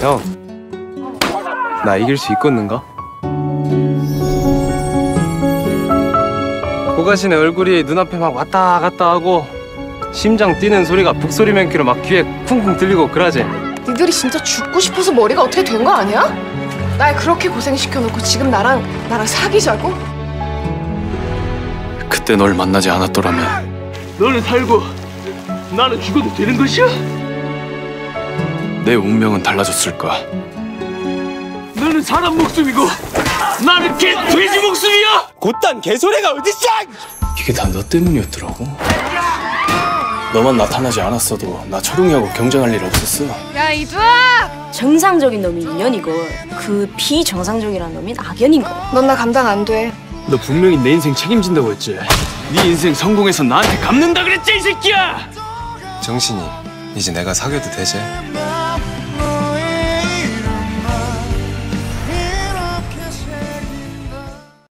형, 나 이길 수 있겠는가? 고가신의 얼굴이 눈앞에 막 왔다 갔다 하고 심장 뛰는 소리가 북소리 맹키로 막 귀에 쿵쿵 들리고 그러지. 니들이 진짜 죽고 싶어서 머리가 어떻게 된 거 아니야? 날 그렇게 고생시켜놓고 지금 나랑 나랑 사귀자고? 그때 널 만나지 않았더라면 너는 살고 나는 죽어도 되는 것이야? 내 운명은 달라졌을까? 너는 사람 목숨이고 나는 개 돼지 목숨이야! 곧단 개소리가 어딨어! 이게 다 너 때문이었더라고. 너만 나타나지 않았어도 나 철웅이하고 경쟁할 일 없었어. 야 이두아! 정상적인 놈이 인연이고 그 비정상적이라는 놈이 악연인 거야. 넌 나 감당 안 돼. 너 분명히 내 인생 책임진다고 했지? 네 인생 성공해서 나한테 갚는다 그랬지 이 새끼야! 정신이 이제 내가 사귀어도 되지?